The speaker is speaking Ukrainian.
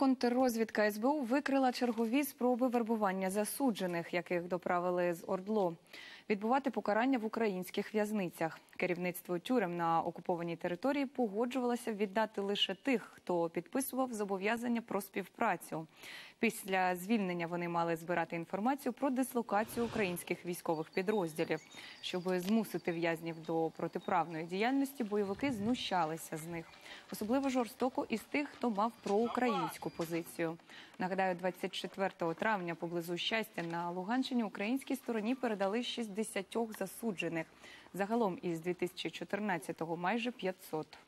контррозвідка СБУ викрила чергові спроби вербування засуджених, яких доправили з Ордло. Відбувати покарання в українських в'язницях. Керівництво тюрем на окупованій території погоджувалося віддати лише тих, хто підписував зобов'язання про співпрацю. Після звільнення вони мали збирати інформацію про дислокацію українських військових підрозділів. Щоб змусити в'язнів до протиправної діяльності, бойовики знущалися з них, особливо жорстоко із тих, хто мав проукраїнську позицію. Нагадаю, 24 травня поблизу щастя на Луганщині українській стороні передали 60 засуджених. Загалом із 2014-го майже 500.